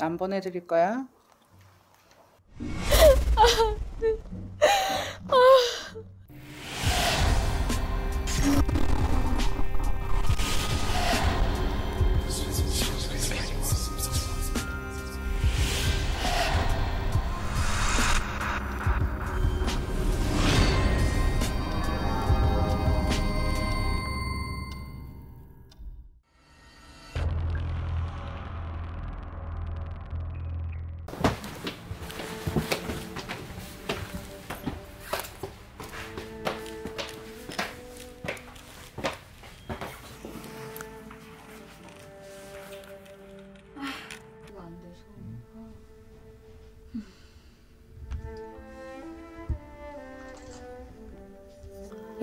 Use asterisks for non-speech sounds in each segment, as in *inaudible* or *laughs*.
안 보내드릴 거야?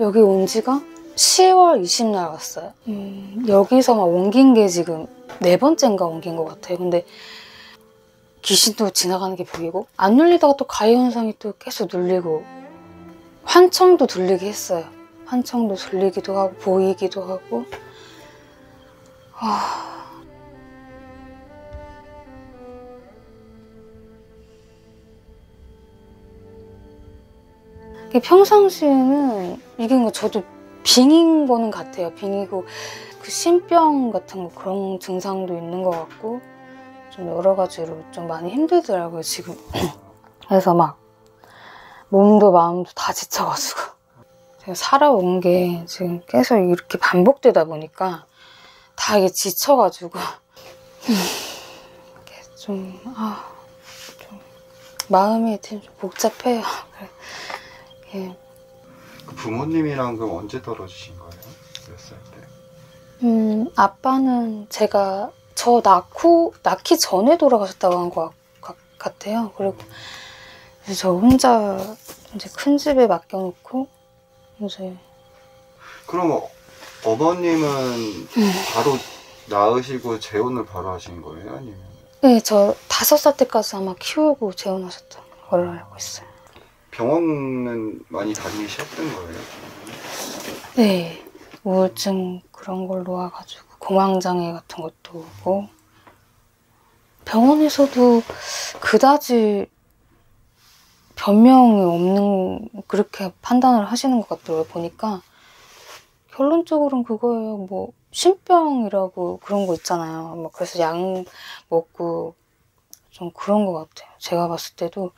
여기 온 지가 10월 20날 왔어요. 음, 여기서 막 옮긴 게 지금 네 번째인가 옮긴 것 같아요. 근데 귀신도 지나가는 게 보이고 안 눌리다가 또 가해 현상이 또 계속 눌리고 환청도 들리게 했어요. 환청도 들리기도 하고 보이기도 하고 아... 평상시에는 이게 뭐 저도 빙인 거는 같아요. 빙이고 그 신병 같은 거 그런 증상도 있는 것 같고 좀 여러 가지로 좀 많이 힘들더라고요 지금. *clears throat* 그래서 막 몸도 마음도 다 지쳐가지고 제가 살아온 게 지금 계속 이렇게 반복되다 보니까 다 이게 지쳐가지고 이게 좀, 아, 좀 마음이 좀 복잡해요. 예. 그 부모님이랑 그럼 언제 떨어지신 거예요? 몇 살 때? 음, 아빠는 제가 저 낳고, 낳기 전에 돌아가셨다고 한 것 같아요. 그리고 저 혼자 이제 큰 집에 맡겨놓고, 이제. 그럼 어, 어머님은 바로 낳으시고 재혼을 바로 하신 거예요? 아니면? 네, 저 다섯 살 때까지 아마 키우고 재혼하셨던 걸로 알고 있어요. 병원은 많이 다니셨던 거예요? 네, 우울증 그런 걸로 와가지고 공황장애 같은 것도 오고. 병원에서도 그다지 변명이 없는 그렇게 판단을 하시는 것 같더라고요 보니까. 결론적으로는 그거예요 뭐 신병이라고 그런 거 있잖아요. 뭐 그래서 약 먹고 좀 그런 것 같아요. 제가 봤을 때도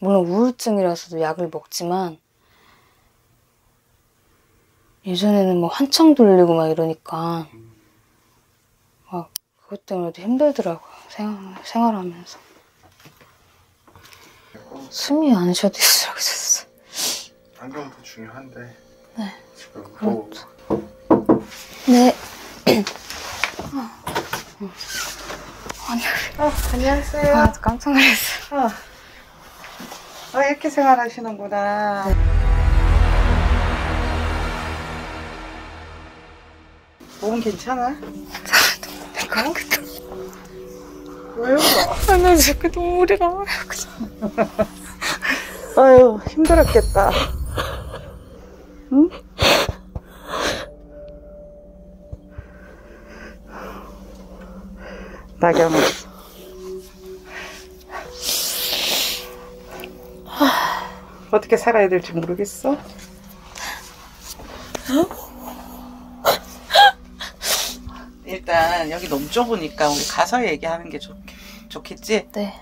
물론 우울증이라서도 약을 먹지만 예전에는 뭐 한창 돌리고 막 이러니까 막 그것 때문에도 힘들더라고요 생활, 생활하면서. 숨이 안 쉬어도 있으라고 했어 안경도 중요한데. 네. 지금 그렇죠. 네. *clears throat* 아니 어, 안녕하세요. 아, 깜짝 놀랐어요. 어. 어, 이렇게 생활하시는구나. 몸은 괜찮아? 아, 왜요? 아, 나 자꾸 눈물이 나와요 아유, 힘들었겠다. 응? 나경아. 어떻게 살아야 될지 모르겠어? 어? 일단 여기 너무 좁으니까 우리 가서 얘기하는 게 좋, 좋겠지? 네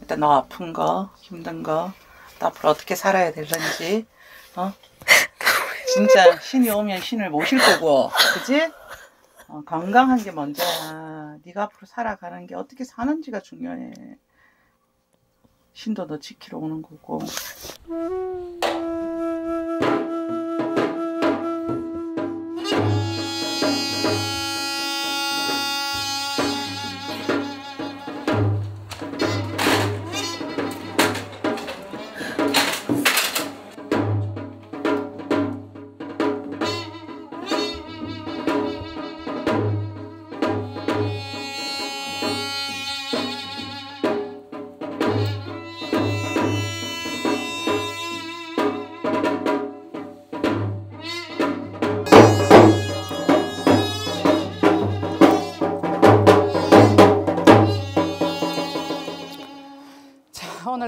일단 너 아픈 거, 힘든 거, 또 앞으로 어떻게 살아야 되는지, 어? *laughs* 진짜 신이 오면 신을 모실 거고, 그지? 어, 건강한 게 먼저야. 네가 앞으로 살아가는 게 어떻게 사는지가 중요해. 신도 너 지키러 오는 거고.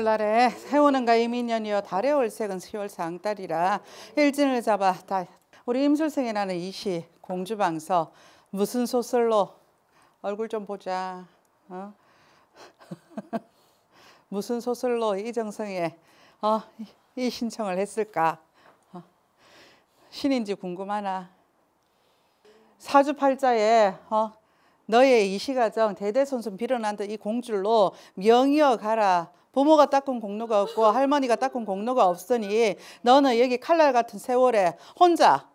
오늘날에 해오는가 이민년이여 달의 월색은 10월 상달이라 일진을 잡아 다 우리 임술생이 나는 이시 공주방서 무슨 소설로 얼굴 좀 보자 어? *laughs* 무슨 소설로 이정성에 어, 이- 이 신청을 했을까 어? 신인지 궁금하나 사주팔자에 어, 너의 이시가정 대대손손 빌어난 듯 이 공줄로 명이어 가라. 부모가 닦은 공로가 없고 할머니가 닦은 공로가 없으니 너는 여기 칼날 같은 세월에 혼자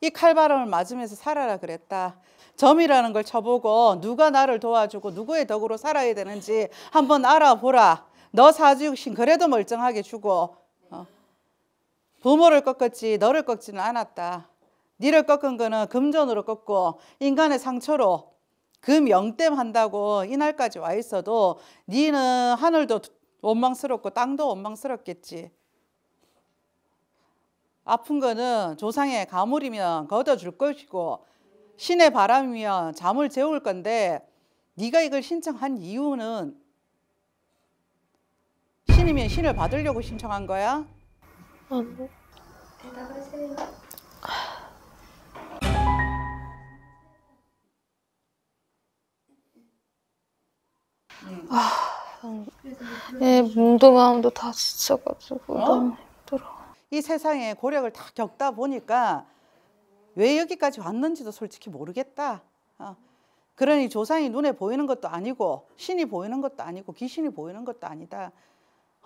이 칼바람을 맞으면서 살아라 그랬다. 점이라는 걸 쳐보고 누가 나를 도와주고 누구의 덕으로 살아야 되는지 한번 알아보라. 너 사주육신 그래도 멀쩡하게 주고 어. 부모를 꺾었지 너를 꺾지는 않았다. 니를 꺾은 거는 금전으로 꺾고 인간의 상처로 그 명땜 한다고 이날까지 와 있어도 니는 하늘도 원망스럽고 땅도 원망스럽겠지. 아픈 거는 조상의 가물이면 걷어줄 것이고 신의 바람이면 잠을 재울 건데 네가 이걸 신청한 이유는 신이면 신을 받으려고 신청한 거야? 아니. 아, 예, 몸도 마음도 다 지쳐가지고 어? 너무 힘들어. 이 세상에 고력을 다 겪다 보니까 왜 여기까지 왔는지도 솔직히 모르겠다. 어. 그러니 조상이 눈에 보이는 것도 아니고 신이 보이는 것도 아니고 귀신이 보이는 것도 아니다.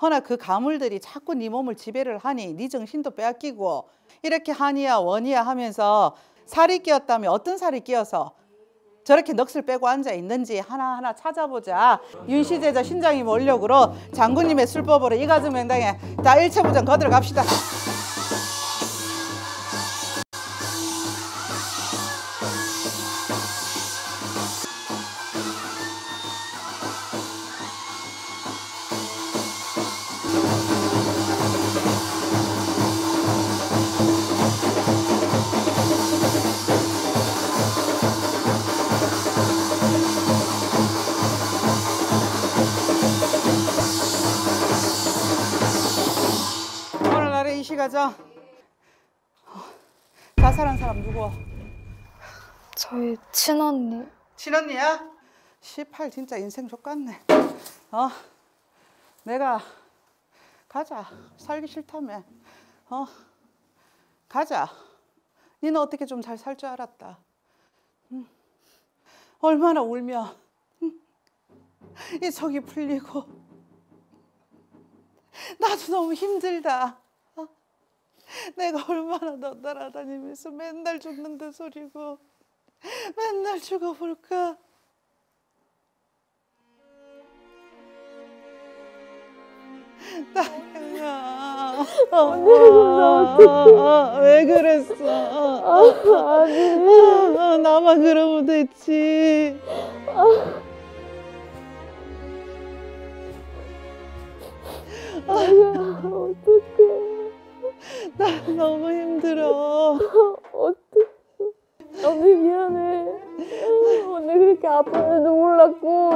허나 그 가물들이 자꾸 네 몸을 지배를 하니 네 정신도 빼앗기고 이렇게 한이야 원이야 하면서 살이 끼었다면 어떤 살이 끼어서 저렇게 넋을 빼고 앉아 있는지 하나하나 찾아보자. 윤시제자 신장님 원력으로 장군님의 술법으로 이가정 명당에 다 일체부정 거들어 갑시다. 가정 자살한 사람 누구? 저희 친언니. 친언니야? 18 진짜 인생 족같네. 어? 내가 가자. 살기 싫다며. 어? 가자. 니는 어떻게 좀 잘 살 줄 알았다. 응. 얼마나 울면 응. 이 속이 풀리고 나도 너무 힘들다. 어? 내가 얼마나 너 따라다니면서 맨날 죽는다 소리고 맨날 죽어볼까? 나영아 언니 왜 그랬어? 아니 나만 그러면 됐지 어떡해. 나 너무 힘들어. 언니 미안해. 언니 그렇게 아픈지도 몰랐고.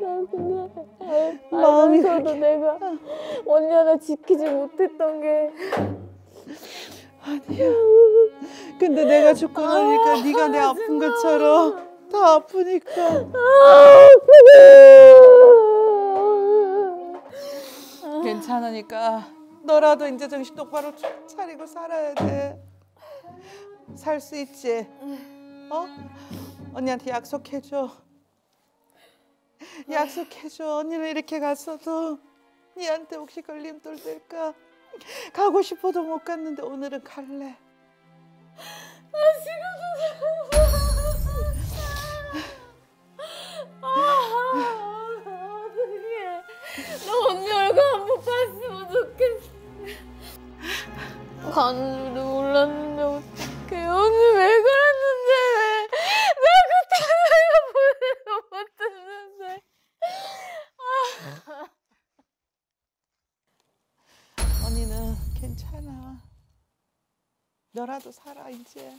나 그냥 마음이 알면서도 내가 언니 하나 지키지 못했던 게. 아니야. 근데 내가 죽고 나니까 네가 내 아픈 것처럼 다 아프니까 괜찮으니까 너라도 이제 정신 똑바로 차리고 살아야 돼. 살 수 있지. 어? 언니한테 약속해줘. 약속해줘. 언니는 이렇게 갔어도 니한테 혹시 걸림돌 될까? 가고 싶어도 못 갔는데 오늘은 갈래. 어떡해. 가는 줄도 몰랐는데 어떡해. 언니 왜 그랬는데 왜. 나 그때 내가 보내도 못했는데. 언니는 괜찮아. 너라도 살아 이제.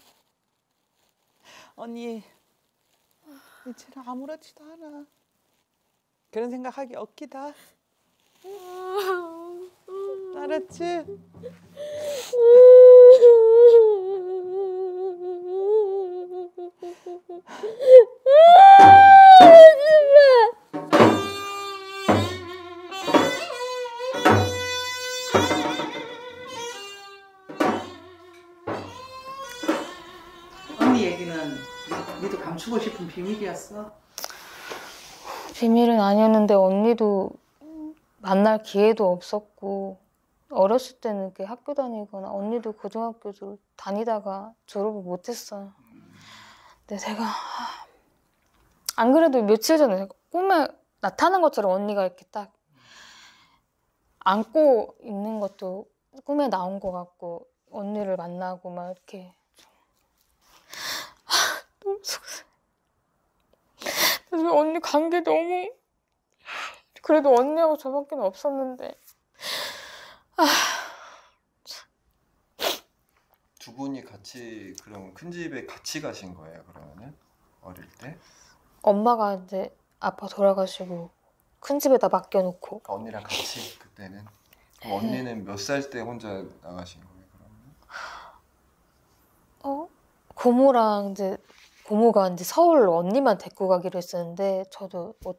언니 이제는 아무렇지도 않아. 그런 생각하기 없기다. 알았지? 언니 얘기는 니도 감추고 싶은 비밀이었어. 비밀은 아니었는데 언니도 만날 기회도 없었고 어렸을 때는 이렇게 학교 다니거나 언니도 고등학교도 다니다가 졸업을 못했어요. 근데 제가 안 그래도 며칠 전에 꿈에 나타난 것처럼 언니가 이렇게 딱 안고 있는 것도 꿈에 나온 것 같고 언니를 만나고 막 이렇게 좀 너무 속상. 그래서 언니 관계 너무 그래도 언니하고 저밖에 없었는데 두 분이 같이 그럼 큰 집에 같이 가신 거예요 그러면은? 어릴 때? 엄마가 이제 아빠 돌아가시고 큰 집에다 맡겨놓고. 언니랑 같이 그때는? 그럼 언니는 몇 살 때 혼자 나가신 거예요 그러면 어? 고모랑 이제 고모가 이제 서울 언니만 데리고 가기로 했었는데 저도 뭐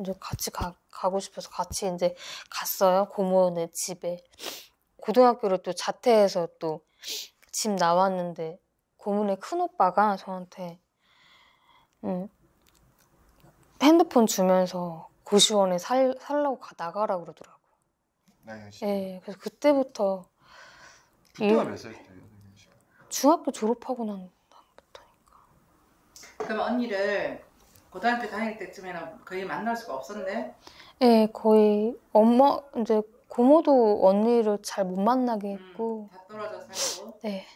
이제 같이 가, 가고 싶어서 같이 이제 갔어요 고모네 집에 고등학교를 또 자퇴해서 또 집 나왔는데 고모네 큰 오빠가 저한테 음, 핸드폰 주면서 고시원에 살 살라고 가 나가라 그러더라고. 나연 씨 예, 그래서 그때부터 그때가 이- 몇살 때예요 나연 씨가 중학교 졸업하고 난 다음부터. 그럼 언니를 고등학교 다닐 때쯤에는 거의 만날 수가 없었네. 예, 거의 엄마 이제 고모도 언니를 잘 못 만나게 음, 했고, 다 떨어져 살고. 네.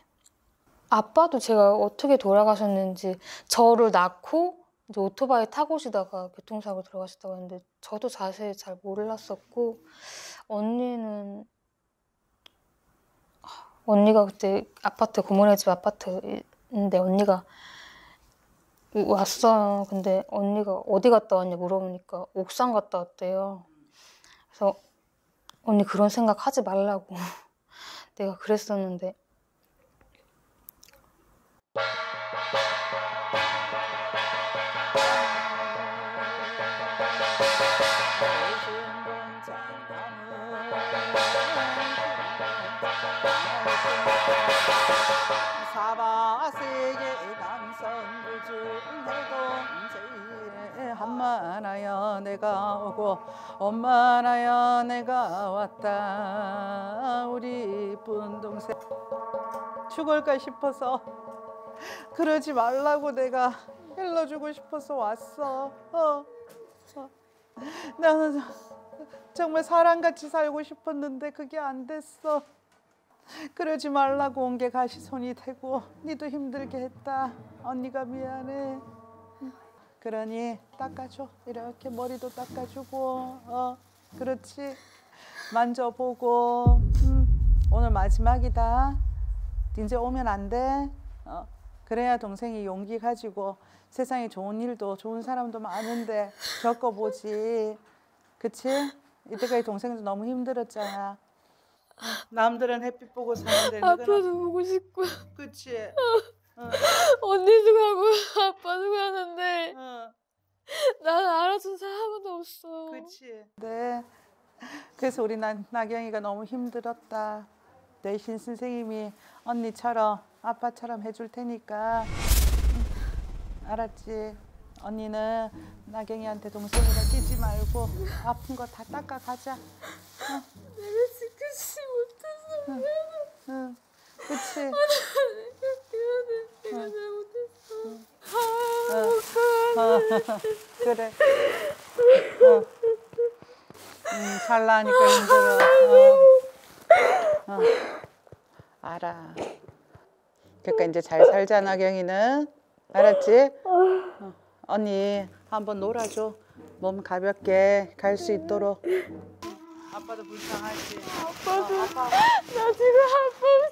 아빠도 제가 어떻게 돌아가셨는지 저를 낳고 이제 오토바이 타고 오시다가 교통사고 들어가셨다고 했는데 저도 자세히 잘 몰랐었고 언니는 언니가 그때 아파트 고모네 집 아파트인데 언니가 왔어요. 근데 언니가 어디 갔다 왔냐 물어보니까 옥상 갔다 왔대요. 그래서 언니 그런 생각 하지 말라고 *laughs* 내가 그랬었는데 내가 오고 엄마나여 내가 왔다. 우리 이쁜 동생. 죽을까 싶어서. 그러지 말라고 내가 일러주고 싶어서 왔어. 어. 어. 나는 정말 사람같이 살고 싶었는데 그게 안 됐어. 그러지 말라고 온 게 가시손이 되고 니도 힘들게 했다. 언니가 미안해 그러니 닦아줘. 이렇게 머리도 닦아주고 어 그렇지? 만져보고 음, 오늘 마지막이다. 이제 오면 안 돼. 어, 그래야 동생이 용기 가지고 세상에 좋은 일도 좋은 사람도 많은데 겪어보지. 그치? 이때까지 동생도 너무 힘들었잖아. 남들은 햇빛 보고 사는데 아빠도 보고 싶고. 그치 *laughs* 어, 언니도 가고 아빠도 가는데 어, 나는 알아준 사람 아무도 없어. 그치. 네. 그래서 우리 나, 나경이가 너무 힘들었다. 대신 선생님이 언니처럼 아빠처럼 해줄 테니까. 응, 알았지? 언니는 나경이한테 동생이라 끼지 말고 아픈 거 다 닦아 가자. 내가 지키지 못해서 응. 그치 그래. 어. 음, 살라니까 힘들어. 어. 어. 알아. 그러니까 이제 잘 살자 나경이는 알았지? 어. 언니 한번 놀아줘. 몸 가볍게 갈 수 있도록. 아빠도 불쌍하지. 아빠도 어, 아빠. 나 지금 아빠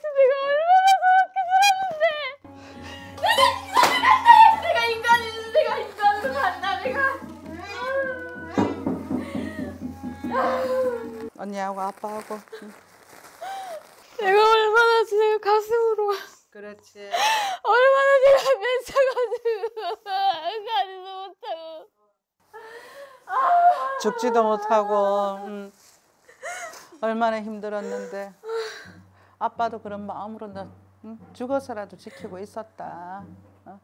아빠하고. 응. *laughs* 내가 얼마나 제가 가슴으로 그렇지. *laughs* 얼마나 제가 맺혀가지고 *laughs* 가지도 못하고 죽지도 못하고 음. 얼마나 힘들었는데 아빠도 그런 마음으로 너 응? 죽어서라도 지키고 있었다. 어?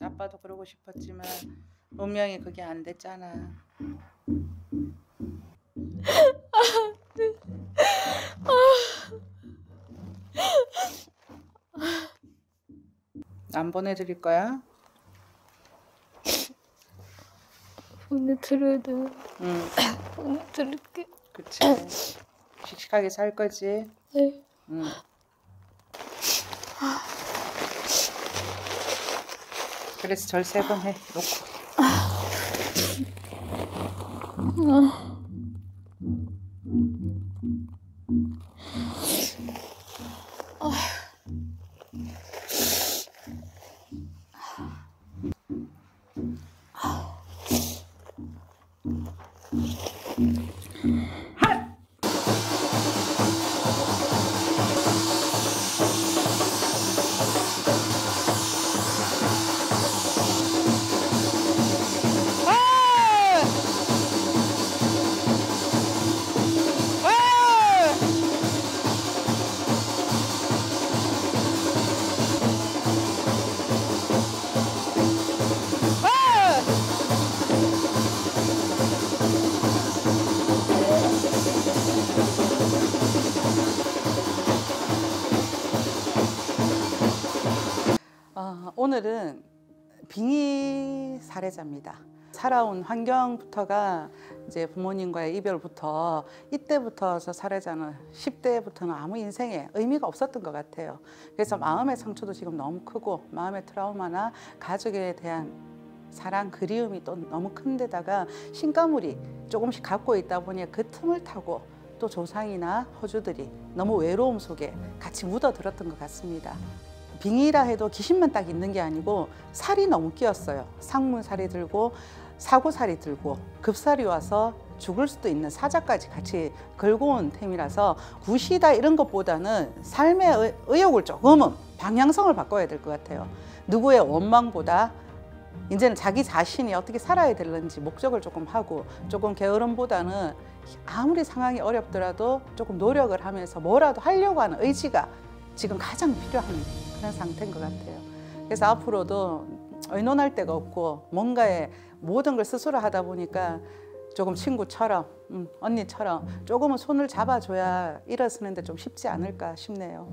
아빠도 그러고 싶었지만 운명이 그게 안 됐잖아. 안 보내드릴 거야? 오늘 들어도 응, 오늘 들을게 그치. 씩씩하게 살 거지. 네. 응. 그래서 절 세 번 해. 놓고. 오늘은 빙의 사례자입니다. 살아온 환경부터가 이제 부모님과의 이별부터 이때부터 저 사례자는 10대부터는 아무 인생에 의미가 없었던 것 같아요. 그래서 마음의 상처도 지금 너무 크고 마음의 트라우마나 가족에 대한 사랑 그리움이 또 너무 큰 데다가 신가물이 조금씩 갖고 있다 보니 그 틈을 타고 또 조상이나 허주들이 너무 외로움 속에 같이 묻어들었던 것 같습니다. 빙의라 해도 귀신만 딱 있는 게 아니고 살이 너무 끼었어요. 상문살이 들고 사고살이 들고 급살이 와서 죽을 수도 있는 사자까지 같이 걸고 온 템이라서 굿이다 이런 것보다는 삶의 의- 의욕을 조금은 방향성을 바꿔야 될 것 같아요. 누구의 원망보다 이제는 자기 자신이 어떻게 살아야 되는지 목적을 조금 하고 조금 게으름보다는 아무리 상황이 어렵더라도 조금 노력을 하면서 뭐라도 하려고 하는 의지가 지금 가장 필요한 그런 상태인 것 같아요. 그래서 앞으로도 의논할 데가 없고 뭔가에 모든 걸 스스로 하다 보니까 조금 친구처럼 음, 언니처럼 조금은 손을 잡아줘야 일어서는데 좀 쉽지 않을까 싶네요.